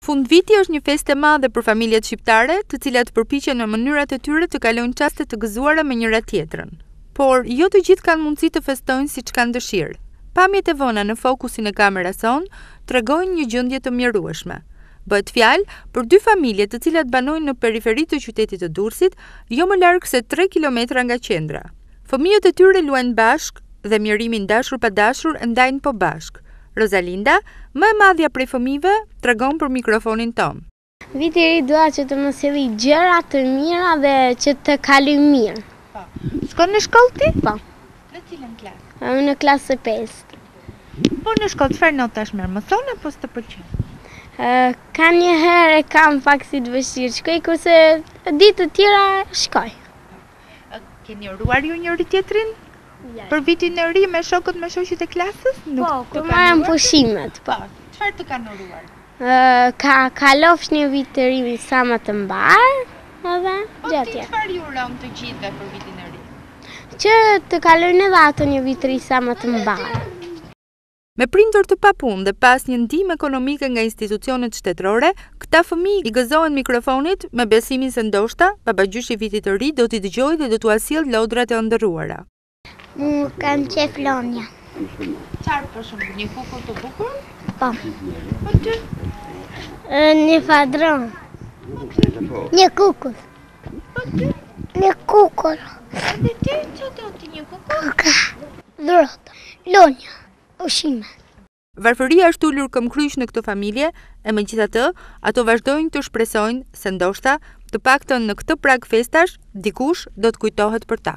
Fundviti është një festë e madhe për familjet shqiptare, të cilat përpiqen në mënyrat e tyre të kalojnë çaste të gëzuara me njëra-tjetrën. Por, jo të gjithë kanë mundësi të festojnë siç kanë dëshirë. Pamjet e vëna në fokusin e kamerës sonë tregojnë një gjendje të mjerueshme. Bëhet fjalë për dy familje të cilat banojnë në periferi të qytetit të Durrësit, jo më larg se tre kilometra nga qendra. Fëmijët e tyre luajnë bashkë dhe mjerimin dashur-padashur e ndajnë po bashkë. Rosalinda, më e madhja prej fëmijëve, tregon për mikrofonin tonë. Viti i ri dua që të më sjellë gjëra të mira dhe që të kaloj mirë. Po. Shkon në shkollë ti? Po. Në cilën klasë? Në klasë të pestë. Po në shkollë çfarë notash merr? Mëson apo s'të pëlqen? Nganjëherë e kam pak si të vështirë të shkoj, kurse ditë të tjera shkoj. Keni uruar ju njëri tjetrin? Për vitin e ri me shokët me shoqet e klasës? Po, kur marrëm pushimet, po. Çfarë të kanë uruar? Kalofsh një vit të ri sa më të mbarë, edhe po, gjë tjetër. Po çfarë ju uron të gjithëve për vitin e ri? Që të kalojnë edhe ata një vit të ri sa më të mbarë. Me prindër të papunë dhe pa asnjë ndihmë ekonomike nga institucionet shtetërore, këta fëmijë i gëzohen mikrofonit me besimin se ndoshta, babagjyshi i Vitit të Ri do t'i dëgjojë dhe do t'ua sjellë lodrat e ëndërruara. Unë kam qejf lojna. Çfarë për shembull, një kukull të bukur? Po. Për ty? Një fadromë. Një kukull. Për ty? Një kukull. Dhe ti ç'do ti një kukull? Kuka. Dhurata. Lojna, ushqime. Varfëria është ulur këmbëkryq në këto familje, e megjithatë, ato vazhdojnë të shpresojnë se ndoshta, të paktën në këtë prag festash, dikush do të kujtohet për ta.